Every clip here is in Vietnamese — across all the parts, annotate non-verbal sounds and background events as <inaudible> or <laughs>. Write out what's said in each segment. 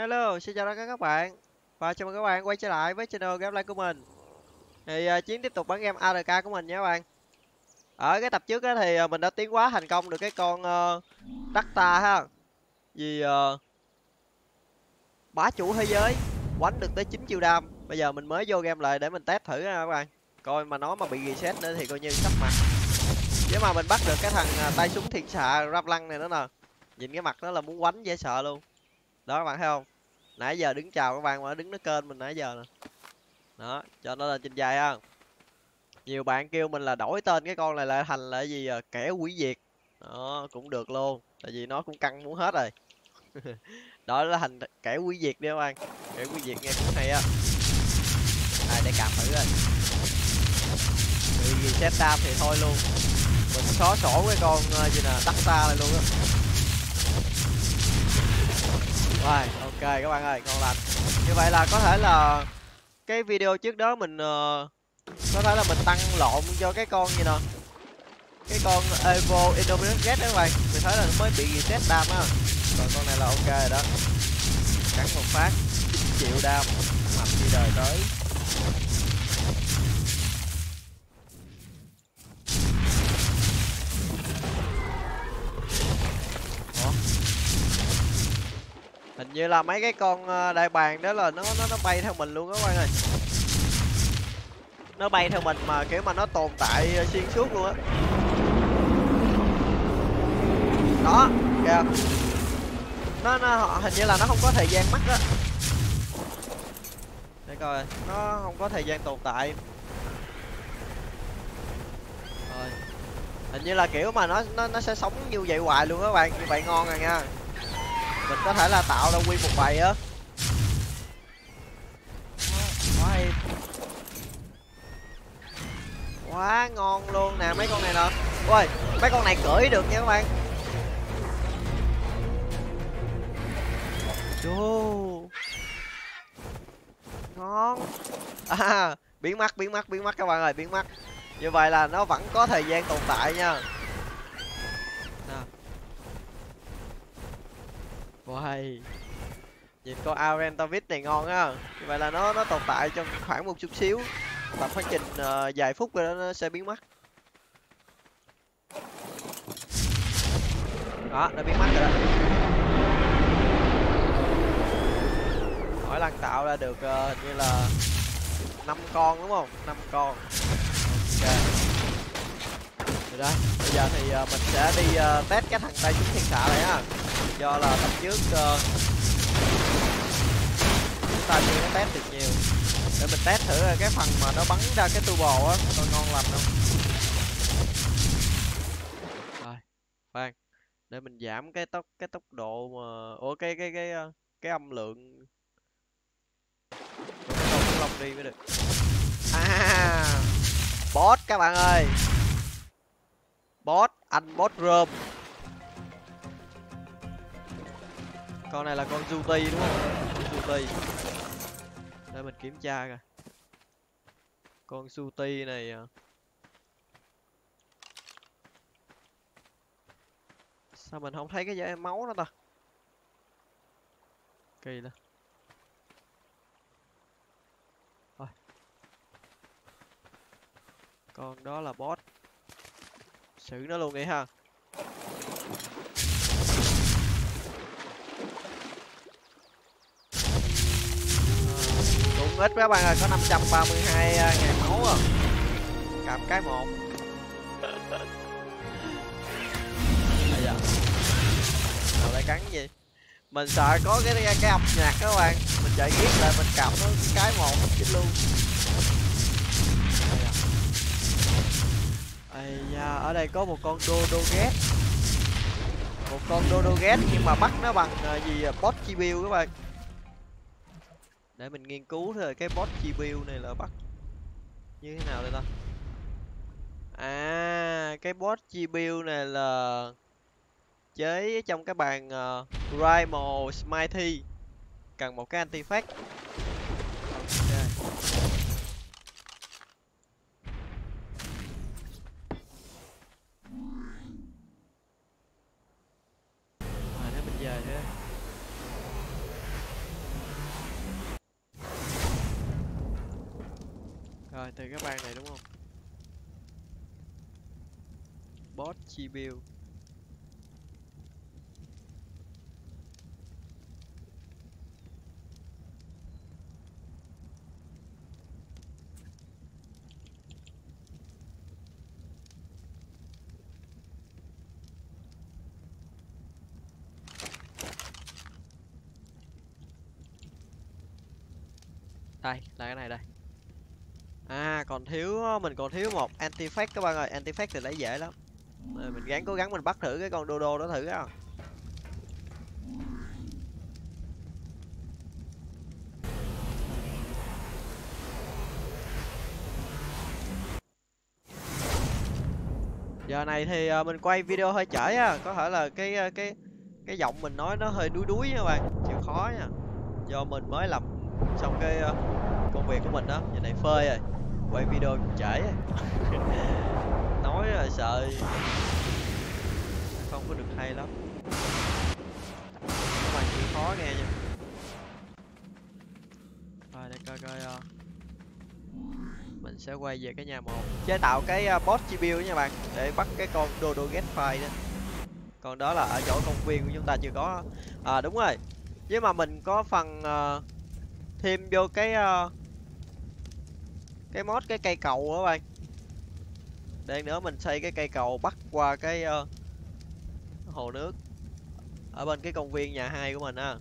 Hello, xin chào tất cả các bạn. Và chào mừng các bạn quay trở lại với channel gameplay của mình. Thì uh, Chiến tiếp tục bắn game ARK của mình nha các bạn. Ở cái tập trước á, thì uh, mình đã tiến hóa thành công được cái con uh, Dacta ha. Vì uh, bá chủ thế giới quánh được tới 9 triệu đam. Bây giờ mình mới vô game lại để mình test thử nha các bạn. Coi mà nó mà bị reset nữa thì coi như sắp mặt. Nếu mà mình bắt được cái thằng uh, tay súng thiên xạ rap lăng này nữa nè. Nhìn cái mặt nó là muốn quánh dễ sợ luôn đó, các bạn thấy không? Nãy giờ đứng chào các bạn mà đứng nó kênh mình nãy giờ nè. Đó, cho nó lên trên dài ha. Nhiều bạn kêu mình là đổi tên cái con này lại thành là gì à? kẻ quỷ diệt. Đó, cũng được luôn. Tại vì nó cũng căng muốn hết rồi. <laughs> Đó là thành kẻ quỷ diệt đi các bạn. Kẻ quỷ diệt nghe cũng hay á. À để cảm thử rồi vì set đam thì thôi luôn. Mình xóa sổ cái con ờ, gì nè tắt ta lại luôn á rồi ok các bạn ơi ngon lành. Như vậy là có thể là cái video trước đó mình uh, có thể là mình tăng lộn cho cái con gì nè? Cái con evo indominus Z đó các bạn. Mình thấy là nó mới bị reset đam á. Còn con này là ok rồi đó. Cắn một phát 9 triệu đam. Mạnh đi đời tới. Hình như là mấy cái con ờ, đại bàng đó là nó nó nó bay theo mình luôn các bạn ơi. Nó bay theo mình mà, kiểu mà nó tồn tại xuyên suốt luôn á. Đó, kìa. Nó nó, họ hình như là nó không có thời gian mất á. Để coi, nó không có thời gian tồn tại. Rồi. Hình như là kiểu mà nó nó nó sẽ sống như vậy hoài luôn các bạn như vậy ngon rồi nha mình có thể là tạo ra nguyên một bầy á. Quá hay quá ngon luôn nè, mấy con này nè ôi, mấy con này cưỡi được nha các bạn. Chô. ngon. À biến mắt biến mắt biến mắt các bạn ơi, biến mắt. Như vậy là nó vẫn có thời gian tồn tại nha. Wow. Nhìn con Arentovit này ngon á. Vậy là nó nó tồn tại trong khoảng một chút xíu. Và quá trình uh, vài phút rồi đó nó sẽ biến mất. Đó, nó biến mất rồi đó. Mỗi lần tạo ra được uh, như là năm con đúng không? năm con. Ok. Rồi đó, bây giờ thì uh, mình sẽ đi uh, test cái thằng tay súng thiên xạ này á do là tập trước uh, chúng ta chưa có test được nhiều. Để mình test thử cái phần mà nó bắn ra cái turbo á coi ngon lành không? Rồi khoan. Để mình giảm cái tốc cái tốc độ mà ủa cái cái cái cái, cái âm lượng. Không long đi mới được. À boss các bạn ơi. Boss anh boss rơm. Con này là con Zuti đúng không? Zuti để mình kiểm tra coi. Con Zuti này à. sao mình không thấy cái giải máu đó ta? Kỳ đó rồi con đó là boss. Xử nó luôn đi ha. Ít các bạn ơi có 532 à, ngàn máu à. Cặp cái một. Bây giờ à. nào lại cắn gì? Mình sợ có cái cái, cái âm nhạc các bạn. Mình chạy giết lại mình cặp nó cái một chết luôn. À. Ây da ở đây có một con đô đô ghét một con đô đô ghét nhưng mà bắt nó bằng gì bot chi các bạn để mình nghiên cứu thôi cái boss chi build này là bắt như thế nào đây ta? À cái boss chi build này là chế trong cái bàn uh, primal smithy. Cần một cái anti cái bang này đúng không? Boss chi bill đây là cái này đây thiếu mình còn thiếu một anti fake các bạn ơi. Anti fake thì lấy dễ lắm. Rồi, mình gắng cố gắng mình bắt thử cái con dodo đó thử á. Giờ này thì ờ, mình quay video hơi trễ á. Có thể là cái ờ, cái cái giọng mình nói nó hơi đuối đuối nha các bạn. Chịu khó nha. Do mình mới làm xong cái ờ, công việc của mình đó. Giờ này phơi rồi quay video trễ. <laughs> Nói là sợ. Không có được hay lắm. Các bạn chịu khó nghe nha. Rồi để coi coi ờ, mình sẽ quay về cái nhà một. Chế tạo cái uh, boss chi build nha bạn để bắt cái con dodo get fire đó. Còn đó là ở chỗ công viên của chúng ta chưa có. À đúng rồi. Nhưng mà mình có phần ờ, thêm vô cái ờ, cái mod cái cây cầu đó bạn. Đây nữa mình xây cái cây cầu bắt qua cái uh, hồ nước ở bên cái công viên nhà hai của mình á.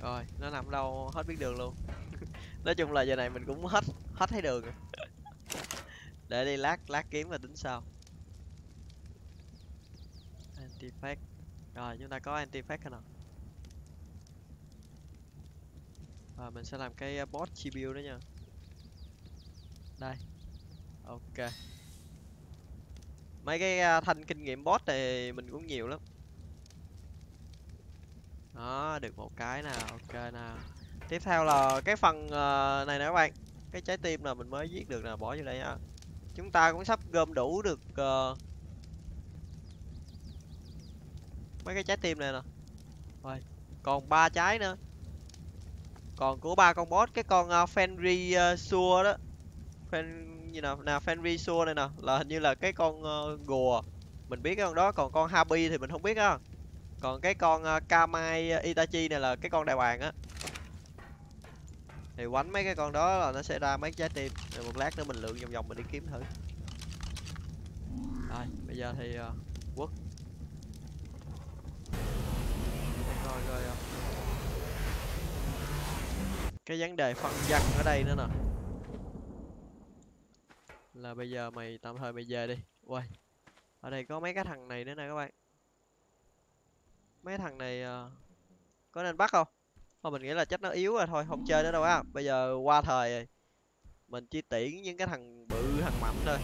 Rồi nó nằm đâu hết biết đường luôn. <laughs> Nói chung là giờ này mình cũng hết hết thấy đường rồi để đi lát lát kiếm và tính sau anti fake rồi chúng ta có anti fake rồi nào? Rồi mình sẽ làm cái ờ, bot boss chi build đó nha. Đây. Ok. Mấy cái uh, thanh kinh nghiệm boss thì mình cũng nhiều lắm. Đó được một cái nào ok nào tiếp theo là cái phần ờ, này nè các bạn. Cái trái tim là mình mới giết được nè bỏ vô đây nha chúng ta cũng sắp gom đủ được uh, mấy cái trái tim này nè. Rồi còn ba trái nữa. Còn của ba con boss cái con ờ, uh, Fenry uh, ờ, Sua đó. Fen gì nào nào Fenry Sua này nè là hình như là cái con uh, gùa. Mình biết cái con đó còn con Happy thì mình không biết á. Còn cái con uh, Kamai Itachi này là cái con đại bàng á thì quánh mấy cái con đó là nó sẽ ra mấy trái tim. Rồi một lát nữa mình lượn vòng vòng mình đi kiếm thử. Rồi bây giờ thì uh, quất. Coi coi uh, cái vấn đề phân dân ở đây nữa nè. Là bây giờ mày tạm thời mày về đi. Quay ở đây có mấy cái thằng này nữa nè các bạn. Mấy thằng này uh, có nên bắt không? Thôi mình nghĩ là chắc nó yếu rồi thôi không chơi nữa đâu á. Bây giờ qua thời rồi mình chỉ tiễn những cái thằng bự thằng mạnh thôi.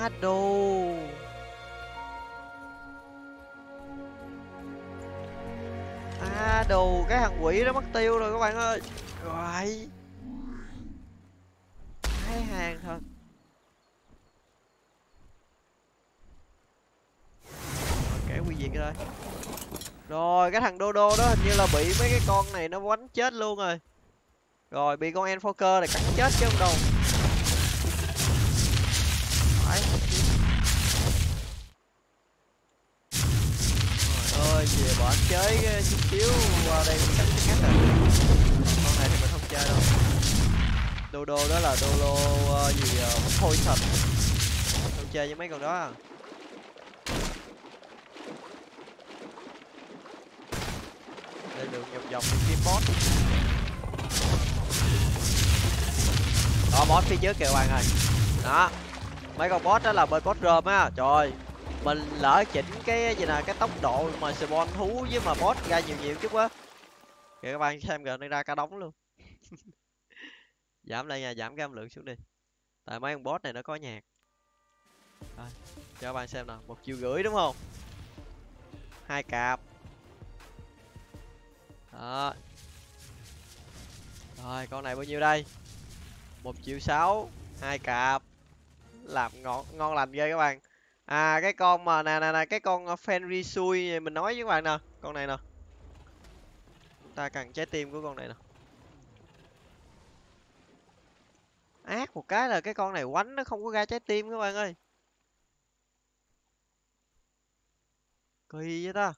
Ado. À đồ cái thằng quỷ đó mất tiêu rồi các bạn ơi. Rồi. Hai hàng thật hủy quy diệt rồi rồi cái thằng Dodo đó hình như là bị mấy cái con này nó quánh chết luôn rồi. Rồi bị con enforcer này cắn chết chứ không đâu. Đấy. trời ơi về bỏ chế chút xíu qua đây mình cắn chết rồi. Con này thì mình không chơi đâu. Dodo đó là Dodo uh, gì uh, Poison. Không chơi với mấy con đó à. Lên đường vòng vòng đi kiếm boss. Đó boss phía trước kìa bạn ơi. Đó. Mấy con boss đó là bên boss rơm á. Trời mình lỡ chỉnh cái gì nè cái tốc độ mà spawn thú với mà boss ra nhiều nhiều chút quá kìa các bạn xem kìa nó ra cả đống luôn. <laughs> Giảm lại nha giảm cái âm lượng xuống đi. Tại mấy con boss này nó có nhạc. À, cho các bạn xem nào. Một triệu rưỡi đúng không? Hai cặp đó. Rồi, con này bao nhiêu đây? Một triệu sáu, hai cặp. Làm ngon ngon lành ghê các bạn. À cái con mà, nè nè nè, cái con ờ, Fenry xui mình nói với các bạn nè, con này nè. Ta cần trái tim của con này nè. Ác một cái là cái con này quánh, nó không có ra trái tim các bạn ơi. Kỳ vậy ta.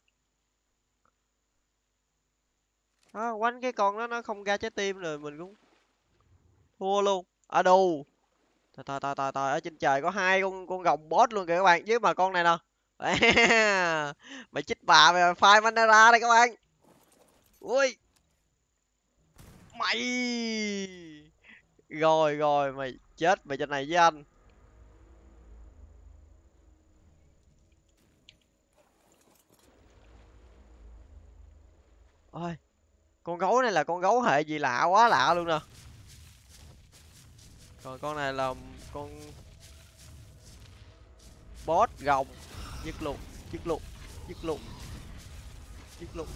À, quánh cái con đó nó không ra trái tim rồi mình cũng thua luôn. À đù. Tà tà tà tà tà ở trên trời có hai con con gồng boss luôn kìa các bạn. Chứ mà con này nè. <laughs> Mày chích bà mày phai mana ra đây các bạn. Ui. Mày. Rồi rồi mày chết mày trên này với anh. Ôi con gấu này là con gấu hệ gì lạ quá lạ luôn nè. Còn con này là con boss gồng dứt lục dứt lục dứt lục dứt lục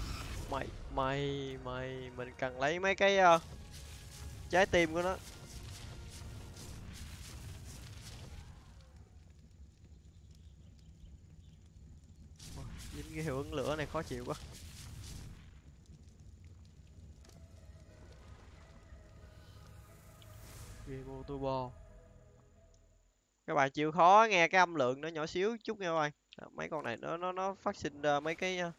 mày mày mày mình cần lấy mấy cái uh, trái tim của nó. Dính cái hiệu ứng lửa này khó chịu quá. Gemo Turbo. Các bạn chịu khó nghe cái âm lượng nó nhỏ xíu chút nha các bạn. Mấy con này nó nó nó phát sinh ra mấy cái ờ,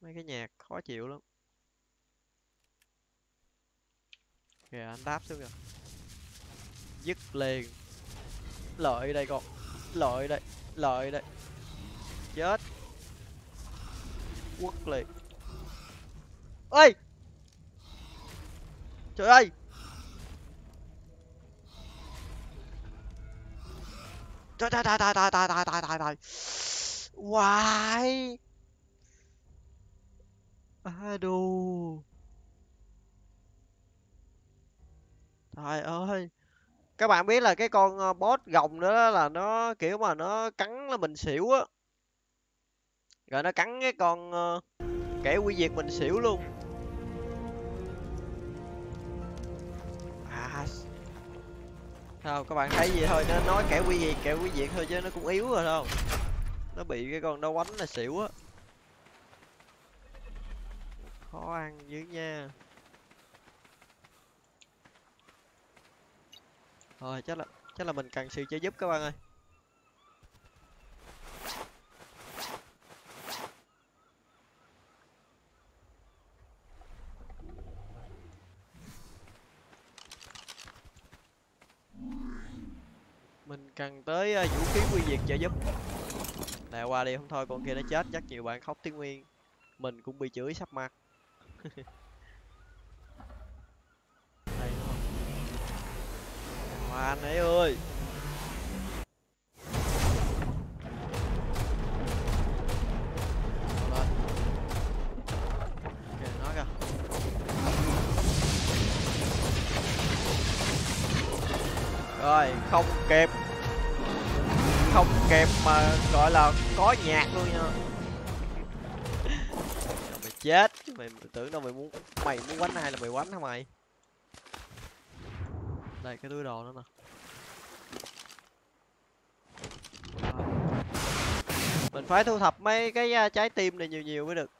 mấy cái nhạc khó chịu lắm. Kìa, anh đáp xuống rồi dứt liền. Lợi đây con. Lợi đây lợi đây. Chết. Quất liền. Ơi trời ơi! Trời trời trời trời trời trời trời trời trời trời. Why? À đồ. Trời ơi. Các bạn biết là cái con ờ, boss gồng đó là nó, kiểu mà nó cắn là mình xỉu á. Rồi nó cắn cái con ờ, kẻ quy diệt mình xỉu luôn. Không, các bạn thấy gì thôi, nó nói kẻ quy diệt kẻ quy diệt thôi chứ nó cũng yếu rồi đâu. Nó bị cái con đó quánh là xỉu á. Khó ăn dữ nha. Thôi, chắc là chắc là mình cần sự trợ giúp các bạn ơi mình cần tới uh, vũ khí quy diệt trợ giúp. Nè qua đi không thôi con kia nó chết chắc nhiều bạn khóc tiếng nguyên. Mình cũng bị chửi sắp mặt. Đây đúng không hoa anh ấy ơi! Rồi không kịp không kịp mà gọi là có nhạc luôn nha. Mày chết. Mày, mày tưởng đâu mày muốn mày muốn quánh ai là mày quánh hả mày? Đây cái túi đồ nữa nè. Mình phải thu thập mấy cái trái tim này nhiều nhiều mới được.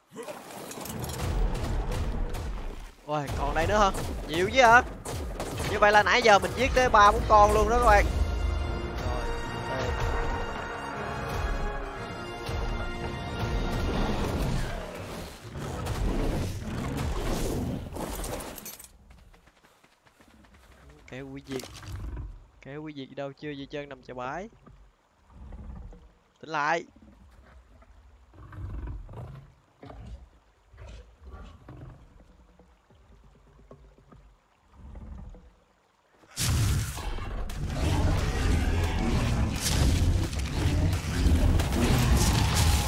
Ôi còn đây nữa hả? Nhiều chứ hả? Như vậy là nãy giờ mình giết tới ba bốn con luôn đó các bạn. Quý quy diệt kẻ quy diệt đâu chưa gì chân nằm chà bái tỉnh lại.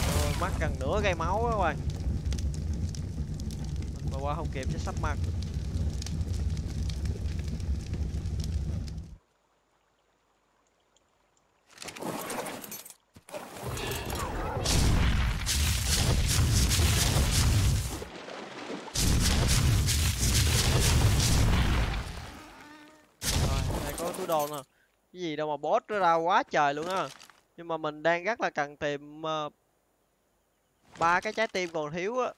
Ờ, Mắt gần nửa gây máu các bạn mà qua không kịp sẽ sắp mặt gì đâu mà boss nó ra quá trời luôn á. Nhưng mà mình đang rất là cần tìm ba ba cái trái tim còn thiếu á.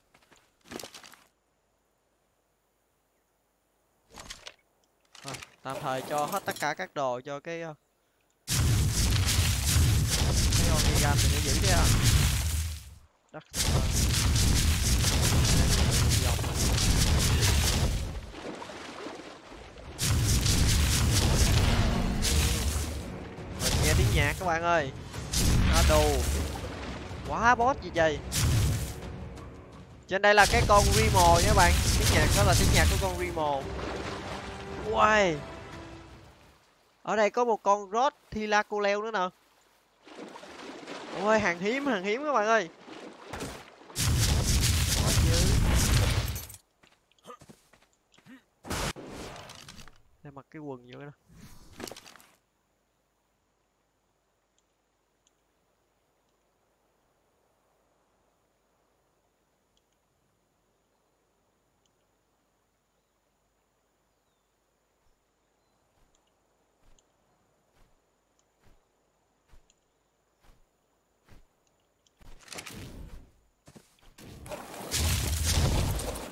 À, tạm thời cho hết tất cả các đồ cho cái uh, cái Onigan này để giữ đi ha. Các bạn ơi. Nó đồ quá boss gì vậy? Trên đây là cái con Remo nha các bạn. Tiếng nhạc đó là tiếng nhạc của con Remo. Uầy. Ở đây có một con Rod Thilacoleo nữa nè. Ôi, hàng hiếm hàng hiếm các bạn ơi. Để mặc cái quần vô cái đó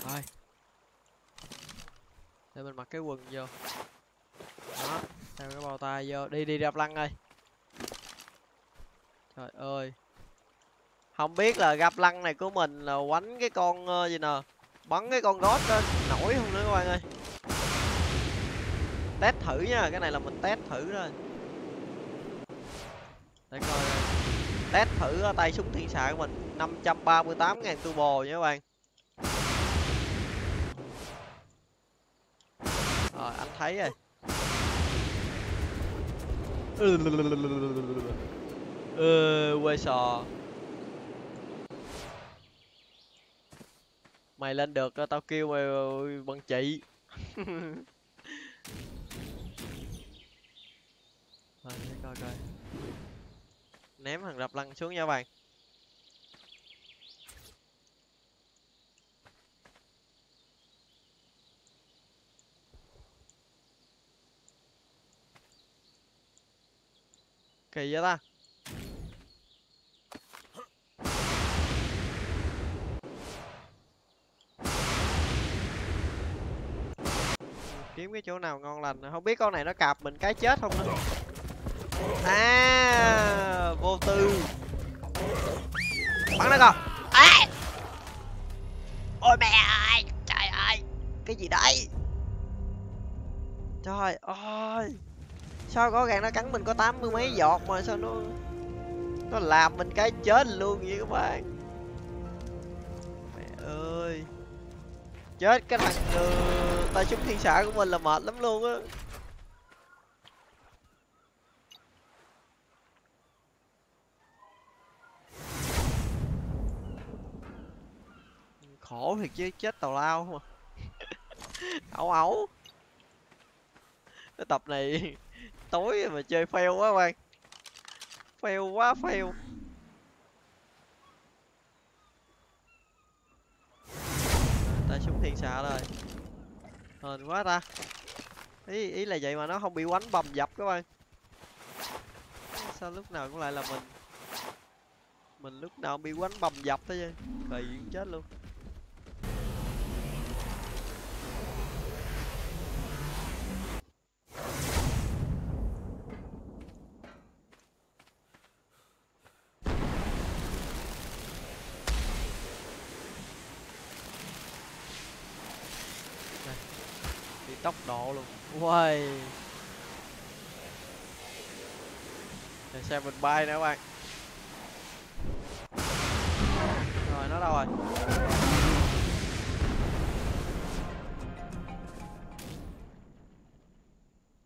thôi để mình mặc cái quần vô. Đó theo cái bao tay vô. Đi đi đạp lăng ơi. Trời ơi. Không biết là gặp lăng này của mình là quánh cái con uh, gì nè bắn cái con gót đó nổi không nữa các bạn ơi. Test thử nha cái này là mình test thử thôi. Để coi. Test thử ờ, tay súng thiên xạ của mình 538 ngàn turbo nha các bạn. Rồi anh thấy rồi. Ừ quê sò. Mày lên được, tao kêu mày bằng chị. <laughs> Rồi coi coi. Ném thằng đập lăn xuống nha bạn. Kỳ vậy ta? Kiếm cái chỗ nào ngon lành. Không biết con này nó cạp mình cái chết không nữa. À vô tư. Bắn nó con à! ôi mẹ ơi, trời ơi. Cái gì đấy? Trời ơi sao có ràng nó cắn mình có tám mươi mấy giọt mà sao nó nó làm mình cái chết luôn vậy các bạn? Mẹ ơi. Chết cái thằng uh, tay súng thiên xạ của mình là mệt lắm luôn á. Khổ thiệt chứ chết tào lao không à ẩu ẩu cái tập này tối mà chơi fail quá bạn fail quá, fail. Ta súng thiên xạ rồi. Hên quá ta. Ý ý là vậy mà nó không bị quánh bầm dập các bạn. Sao lúc nào cũng lại là mình? Mình lúc nào bị quánh bầm dập thế chứ. Kỳ chết luôn bị tốc độ luôn Uầy. Để xem mình bay nữa các bạn. Rồi, nó đâu rồi?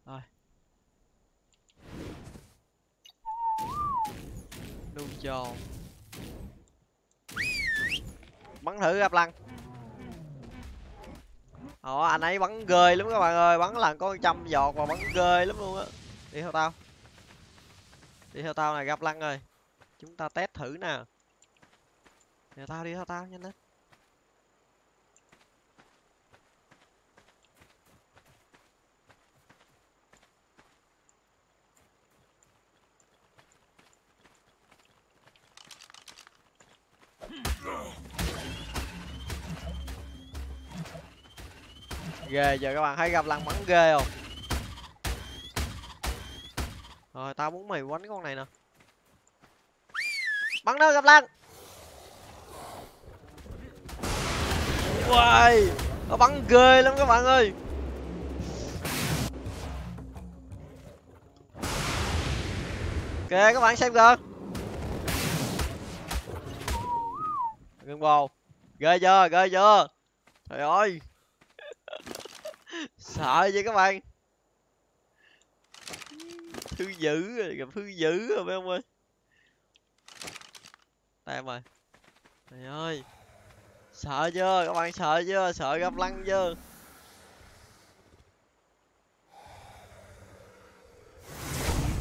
Rồi. Đu tròn Bắn thử gặp lăng họ anh ấy bắn ghê lắm các bạn ơi, bắn là có trăm giọt mà bắn ghê lắm luôn á. Đi theo tao. Đi theo tao này, gặp lăng rồi chúng ta test thử nè. Đi theo tao, đi theo tao, nhanh lên. No. Ghê giờ các bạn thấy gặp lăng bắn ghê không? Rồi tao muốn mày quánh con này nè. Bắn nó gặp lăng? Uầy, nó bắn ghê lắm các bạn ơi. Ok các bạn xem kìa. Ngưng bồ ghê chưa ghê chưa? Trời ơi sợ vậy các bạn. Thư dữ rồi, gặp thư dữ rồi mấy ông ơi. Đây em ơi. Trời ơi. Sợ chưa? Các bạn sợ chưa? Sợ gặp lăng chưa?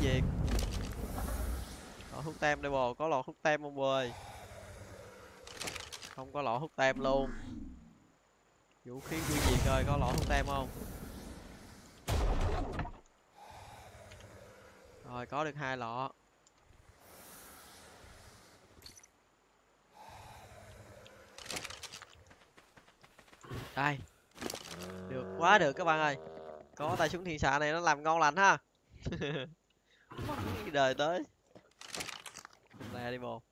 Việc lọ hút tem đây bồ, có lọ hút tem không bồ ơi không có lọ hút tem luôn. Vũ khí quy diệt ơi, có lọ hút tem không? Rồi có được hai lọ. Đây. Được quá được các bạn ơi. Có tay súng thiên xạ này nó làm ngon lành ha. <laughs> Đời tới. Lè đi một.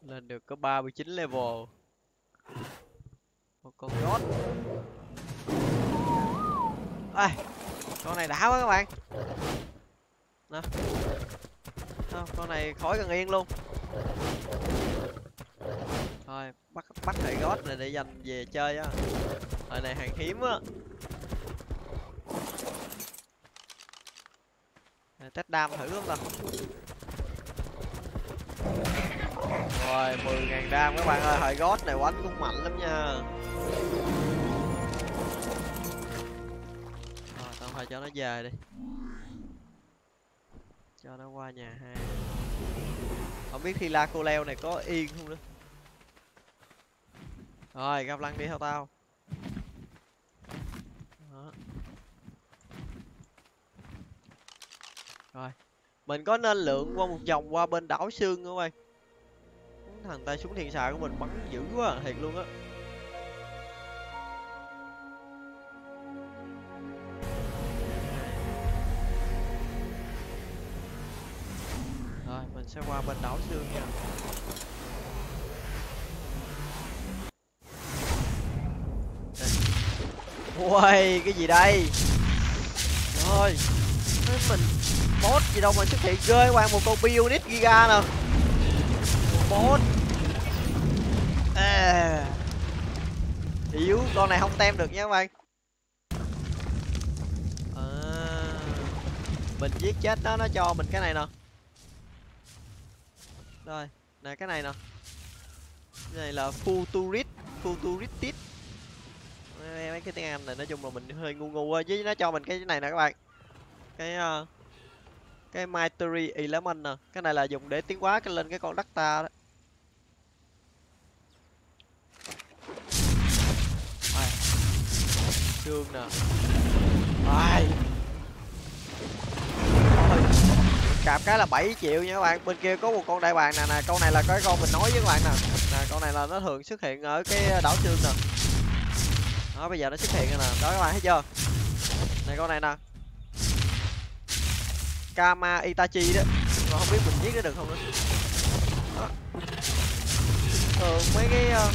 lên được có 39 level. Một con gót à, con này đã quá các bạn. Nè. À, con này khỏi cần yên luôn. Thôi bắt bắt hệ gót này để dành về chơi á. Hồi này hàng hiếm á. Test đam thử không ta rồi 10 ngàn đam các bạn ơi. Hồi gót này quánh cũng mạnh lắm nha. Cho nó về đi. Cho nó qua nhà hai. Không biết khi la cô leo này có yên không nữa. Rồi, gặp lăng đi theo tao? Đó. rồi, mình có nên lượng qua một vòng qua bên đảo xương không anh? Thằng tay súng thiên xạ của mình bắn dữ quá, thiệt luôn á. Sẽ qua bên đảo xương nha Ui, cái gì đây? Rồi, mình boss gì đâu mà xuất hiện ghê qua một con Bionic Giga nè. Boss. À. Yếu, con này không tem được nha các bạn. À, mình giết chết nó nó cho mình cái này nè. Rồi, này cái này nè. Cái này là Futurist, Futuristic mấy cái tiếng anh này nói chung là mình hơi ngu ngu với nó cho mình cái này nè các bạn. Cái uh, cái Mystery Element nè. Cái này là dùng để tiến hóa cái lên cái con đất ta đó. Xương nè. Ai? Cạp cái là 7 triệu nha các bạn. Bên kia có một con đại bàng nè nè, con này là cái con mình nói với các bạn nè. Nè, con này là nó thường xuất hiện ở cái ờ, đảo xương nè. Đó, bây giờ nó xuất hiện rồi nè. Đó, các bạn thấy chưa? Này, con này nè. Kama itachi đó. Mà không biết mình giết nó được không nữa. Đó. thường mấy cái uh...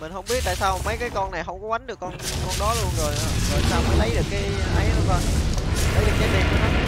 mình không biết tại sao mấy cái con này không có đánh được con con đó luôn rồi ờ, rồi sao mới lấy được cái ấy nó coi lấy được cái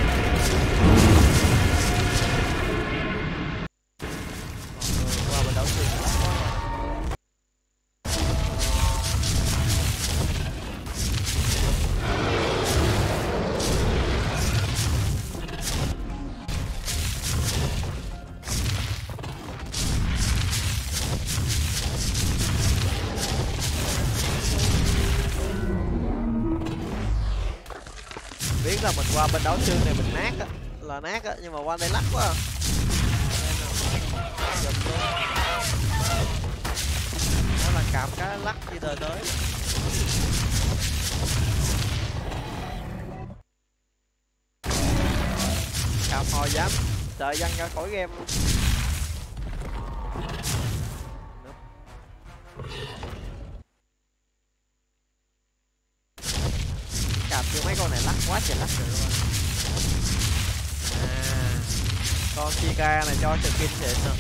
qua bên đấu xương này mình nát á, là nát á, nhưng mà qua đây lắc quá à. đó là cảm cái lắc đi đời tới cảm hồi dám sợ dân ra khỏi game cho skin xịn nè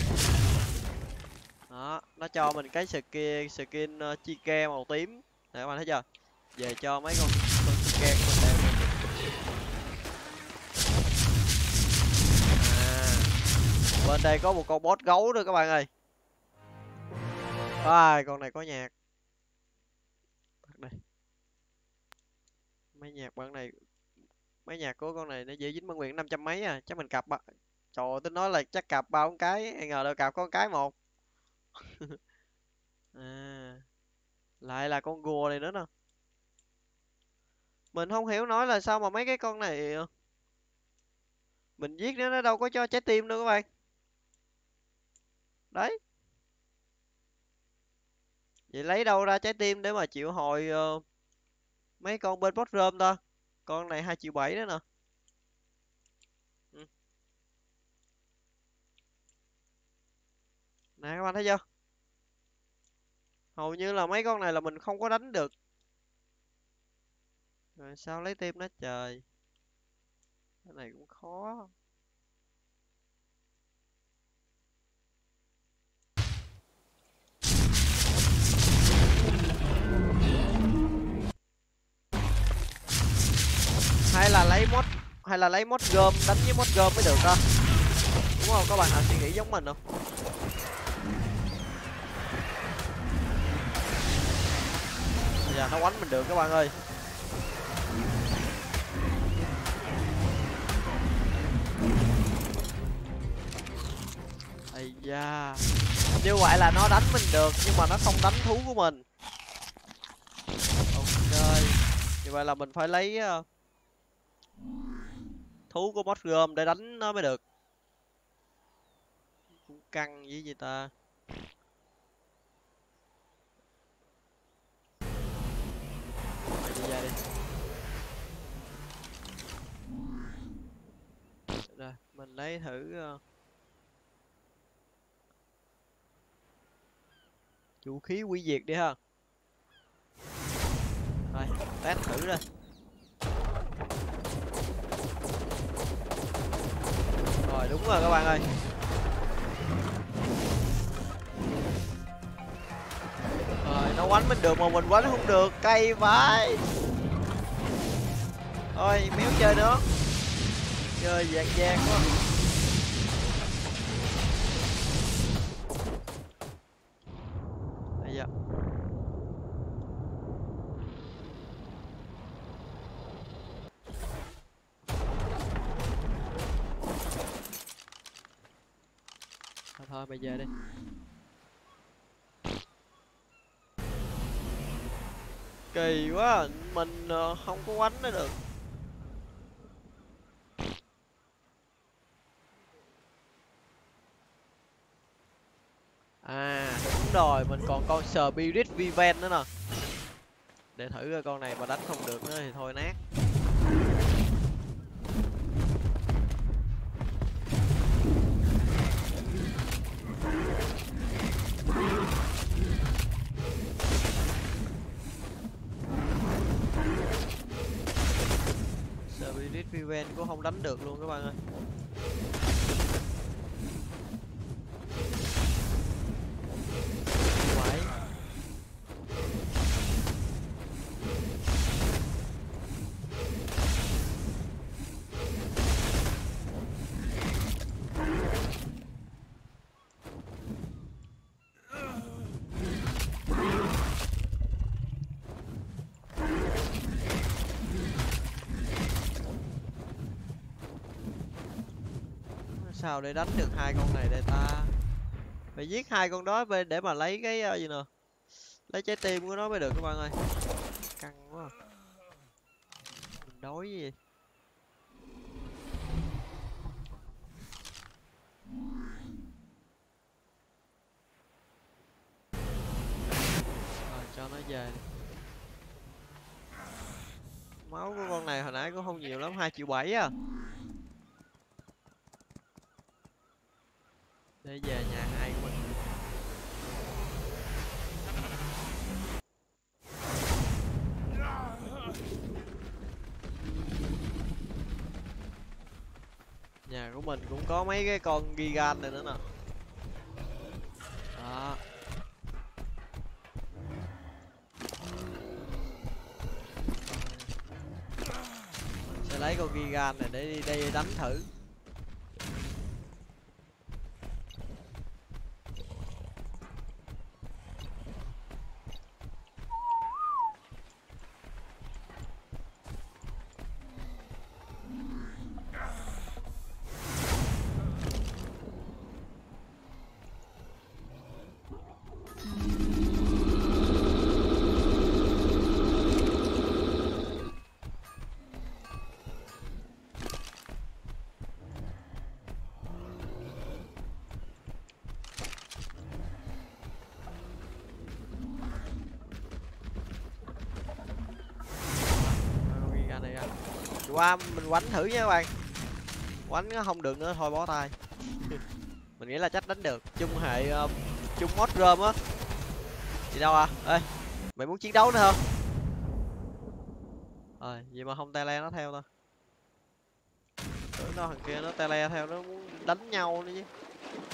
đó nó cho mình cái skin skin uh, chike màu tím. Để các bạn thấy chưa? Về cho mấy con con chike của mình. Đều à bên đây có một con boss gấu nữa các bạn ơi. À, con này có nhạc. Đây. Mấy nhạc bạn này mấy nhạc của con này nó dễ dính bản quyền năm trăm mấy à. Chắc mình cặp ba trời ơi, tính nói là chắc cặp ba con cái ai ngờ đâu cặp có con cái một. <laughs> À lại là con gùa này nữa nè. Mình không hiểu nói là sao mà mấy cái con này mình giết nó nó đâu có cho trái tim đâu các bạn. Đấy. Vậy lấy đâu ra trái tim để mà chịu hồi ờ, mấy con bên boss rơm ta? Con này hai triệu bảy đó nè nè, các bạn thấy chưa? Hầu như là mấy con này là mình không có đánh được. Rồi sao lấy tim nó trời. Cái này cũng khó. Hay là lấy mod, hay là lấy mod gom, đánh với mod gom mới được ta? Đúng không? Các bạn nào suy nghĩ giống mình không? Giờ nó quánh mình được các bạn ơi. Ây da. Như vậy là nó đánh mình được, nhưng mà nó không đánh thú của mình. Ok. Như vậy là mình phải lấy ờ, thú của boss gom để đánh nó mới được. Cũng căng với gì ta. Đi ra đi rồi, mình lấy thử ờ, vũ khí quy diệt đi ha. Rồi, test thử ra rồi, đúng rồi các bạn ơi. Nó quánh mình được mà mình quánh không được, cay vãi. Thôi méo chơi nữa chơi dạng gian quá. Bây giờ. Thôi thôi, bây giờ đi. Kỳ quá, mình ờ, không có quánh nó được. À đúng rồi, mình còn con spirit viven nữa nè. Để thử coi con này mà đánh không được nữa thì thôi nát. Spirit viven cũng không đánh được luôn các bạn ơi. Sao để đánh được hai con này đây ta? Phải giết hai con đó về để mà lấy cái ờ, gì nè? Lấy trái tim của nó mới được các bạn ơi. Căng quá à. mình đói gì. Rồi, cho nó về. Máu của con này hồi nãy cũng không nhiều lắm, hai triệu bảy à. Để về nhà hai của mình nhà của mình cũng có mấy cái con gigan này nữa nè. Đó. Mình sẽ lấy con gigan này để đi đây đánh thử qua mình quánh thử nha các bạn. Quánh nó không được nữa thôi bó tay. <laughs> Mình nghĩ là chắc đánh được. Chung hệ uh, chung mod rơm á. Gì đâu à? Ê mày muốn chiến đấu nữa không? Rồi vậy mà không tele nó theo tao. Tưởng nó thằng kia nó tele theo nó muốn đánh nhau nữa chứ.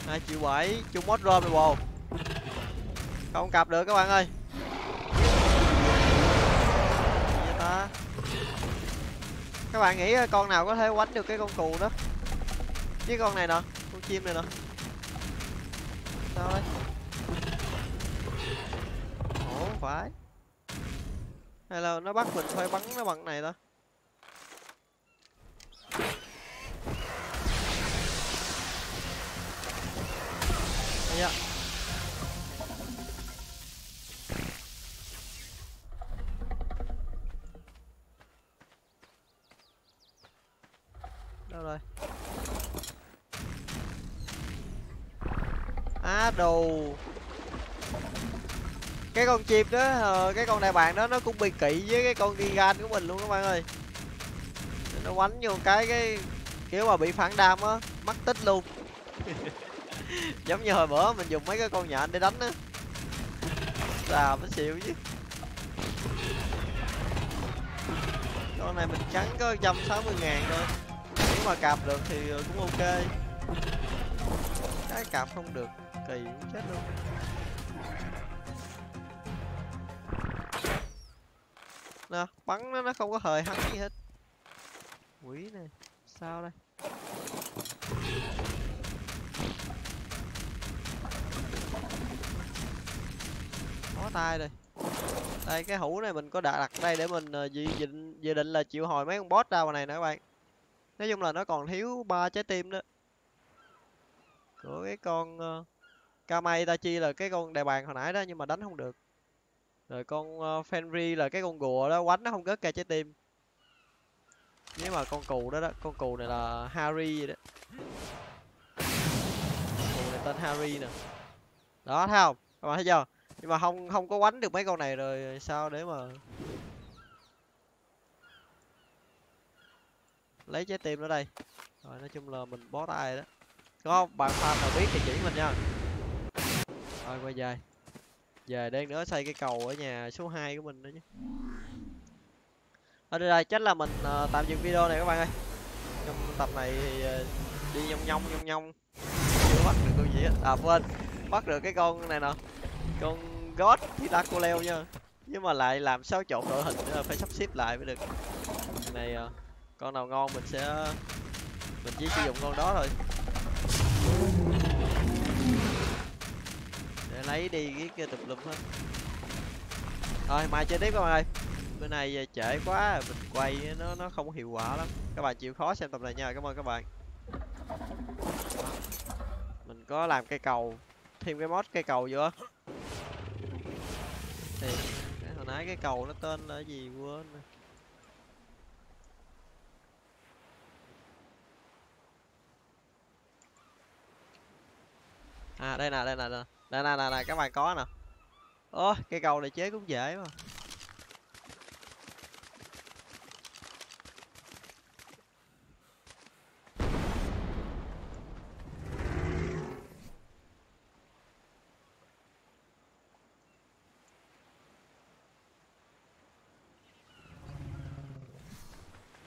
Hai triệu bảy chung mod rơm rồi bồ không cặp được các bạn ơi. Các bạn nghĩ ờ, con nào có thể quánh được cái con cù đó? Với con này nè, con chim này nè. Sao đấy? Ủa phải. Hay là nó bắt mình phải bắn nó bằng này ta? Yeah ạ. đâu rồi á đồ cái con chim đó ờ, cái con đại bàng đó, nó cũng bị kỵ với cái con gigan của mình luôn các bạn ơi. Nó quánh vô cái cái kiểu mà bị phản đam á, mất tích luôn. <laughs> Giống như hồi bữa mình dùng mấy cái con nhện để đánh á. Xà mới xịu chứ. Con này mình trắng có 160 ngàn thôi. Nếu mà cạp được thì cũng ok. Cái cạp không được kỳ cũng chết luôn. Nè bắn nó nó không có hời hắn gì hết. Quỷ này sao đây? Có tay rồi đây cái hũ này mình có đặt đây để mình ờ, dự định dự định là chịu hồi mấy con boss ra vào này nè các bạn. Nói chung là nó còn thiếu ba trái tim đó của cái con uh, Kamei Itachi là cái con đại bàng hồi nãy đó nhưng mà đánh không được. Rồi con ờ, uh, Fenry là cái con gùa đó quánh nó không gớt cây trái tim. Nếu mà con cù đó đó con cù này là Harry vậy đó. Cù này tên Harry nè. Đó thấy không? Các bạn thấy chưa? Nhưng mà không không có quánh được mấy con này rồi sao để mà lấy trái tim ở đây? Rồi nói chung là mình bó tay đó. Có bạn fan nào biết thì chỉ mình nha thôi quay về về đang nữa xây cái cầu ở nhà số 2 của mình nữa nhé. ở đây, là chắc là mình uh, tạm dừng video này các bạn ơi. Trong tập này thì uh, đi nhông nhông nhông nhông. Chưa bắt được con gì hết. à quên bắt được cái con này nè. Con god thì ta cô leo nha. Nhưng mà lại làm sao trộn đội hình nữa phải sắp xếp lại mới được. Này uh, con nào ngon mình sẽ mình chỉ sử dụng con đó thôi lấy đi cái kia tùm lum hết. Thôi, mai chơi tiếp các bạn ơi. Bữa nay ờ, trễ quá, mình quay nó nó không hiệu quả lắm. Các bạn chịu khó xem tập này nha. Cảm ơn các bạn. Mình có làm cây cầu, thêm cái mod cây cầu vô thì hồi nãy cái cầu nó tên là gì quên rồi. à đây nè đây nè nè nè nè nè nè các bạn có nè. Ô cây cầu này chế cũng dễ mà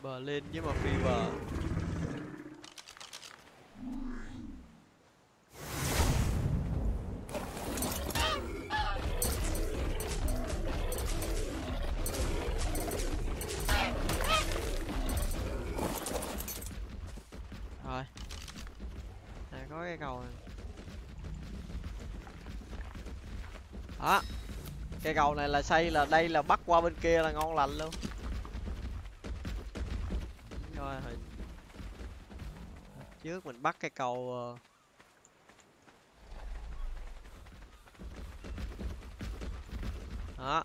bờ lên với mà phi bờ cầu này là xây là đây là bắt qua bên kia là ngon lành luôn. Rồi trước mình bắt cái cầu ờ, đó.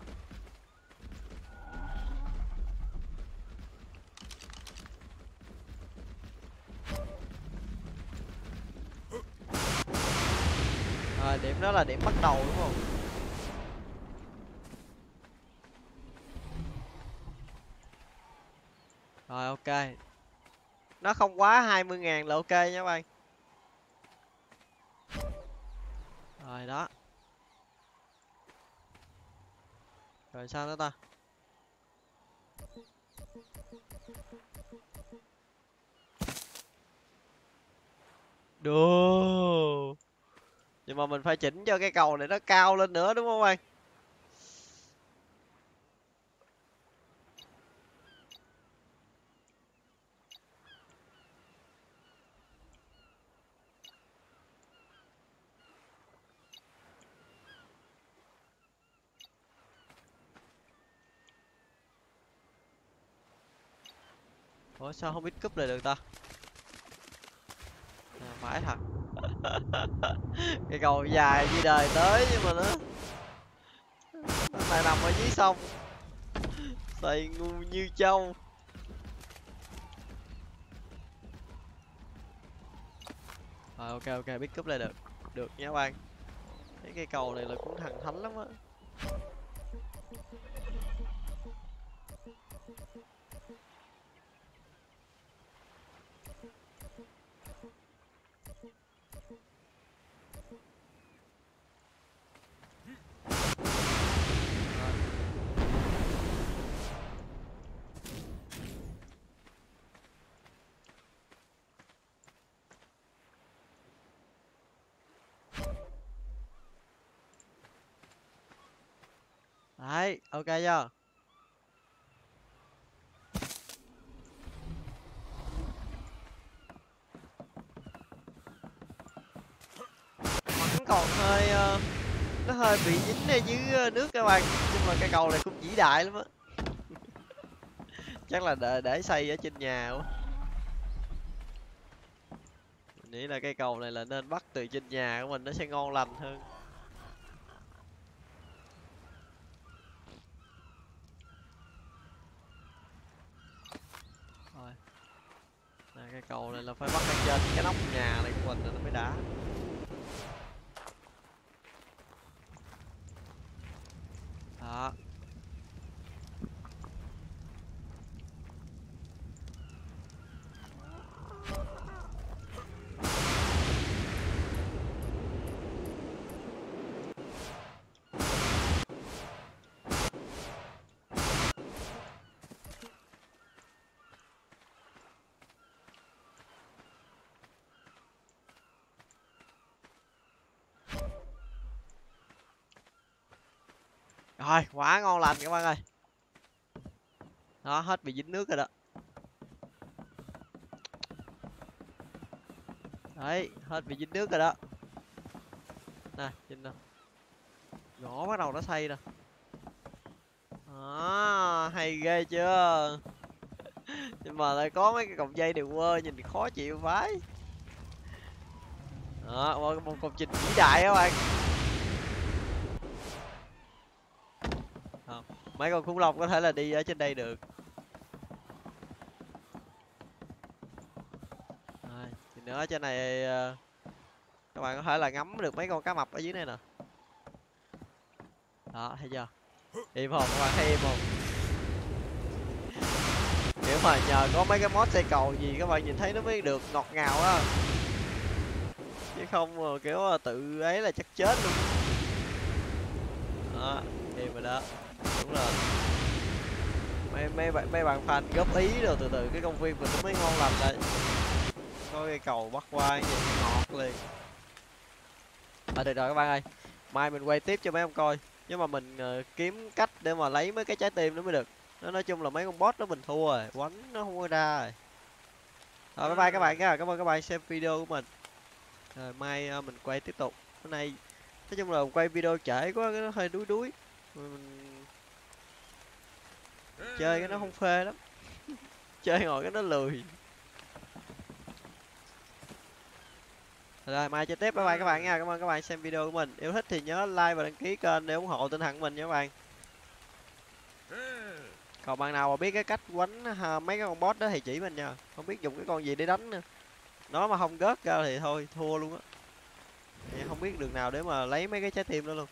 Rồi, điểm đó là điểm bắt đầu, đúng không? Rồi, ok nó không quá 20 ngàn là ok nha các bạn rồi, đó rồi, sao nữa ta Đồ. Nhưng mà mình phải chỉnh cho cái cầu này nó cao lên nữa, đúng không anh? Ủa sao không biết cúp lại được ta? À, phải thật. <laughs> cái cầu dài như đời tới nhưng mà nó nó lại nằm ở dưới sông. Xây ngu như trâu. Rồi ok ok biết cúp lại được. Được nha bạn. Thấy cây cầu này là cũng thằng thánh lắm á. Đấy, ok chưa? Vẫn còn hơi uh, nó hơi bị dính ở dưới ờ, nước các bạn, nhưng mà cây cầu này cũng vĩ đại lắm á. <laughs> Chắc là để để xây ở trên nhà quá. Mình nghĩ là cây cầu này là nên bắt từ trên nhà của mình nó sẽ ngon lành hơn. Rồi. Nè cái cầu này là phải bắt lên trên, cái nóc nhà này của mình rồi nó mới đã. Đó. Rồi, quá ngon lành các bạn ơi. Đó, hết bị dính nước rồi đó. Đấy, hết bị dính nước rồi đó. Nè, nhìn nè. Gõ bắt đầu nó xây nè. À, hay ghê chưa? <laughs> Nhưng mà lại có mấy cái cọng dây đều quơ nhìn khó chịu vãi. Đó, một, một công trình vĩ đại các bạn. mấy con khủng long có thể là đi ở trên đây được. Rồi thì nữa trên này ờ, các bạn có thể là ngắm được mấy con cá mập ở dưới này nè. Đó thấy chưa? Im không các bạn thấy im không kiểu mà nhờ có mấy cái mod xây cầu gì các bạn nhìn thấy nó mới được ngọt ngào á không? Mà kiểu ờ, tự ấy là chắc chết luôn. Đó im rồi đó. Đúng rồi. Mấy mấy bạn mấy bạn fan góp ý rồi từ từ cái công viên mình nó mới ngon lành đấy. có cây cầu bắt qua gì ngọt liền. À được rồi các bạn ơi. Mai mình quay tiếp cho mấy ông coi. Nhưng mà mình uh, kiếm cách để mà lấy mấy cái trái tim đó mới được. Nó nói chung là mấy con boss đó mình thua rồi quánh nó không có ra rồi. Rồi bye bye các bạn nha. Cảm ơn các bạn xem video của mình rồi mai uh, mình quay tiếp tục. Hôm nay nói chung là quay video trễ quá cái nó hơi đuối đuối. Mình chơi cái nó không phê lắm. <laughs> Chơi ngồi cái nó lười. Rồi mai chơi tiếp. Bye bye các bạn nha. Cảm ơn các bạn xem video của mình. Yêu thích thì nhớ like và đăng ký kênh để ủng hộ tinh thần của mình nha các bạn. Còn bạn nào mà biết cái cách quánh ha, mấy cái con boss đó thì chỉ mình nha. Không biết dùng cái con gì để đánh nữa nó mà không gớt ra thì thôi, thua luôn á. Không biết đường nào để mà lấy mấy cái trái tim đó luôn.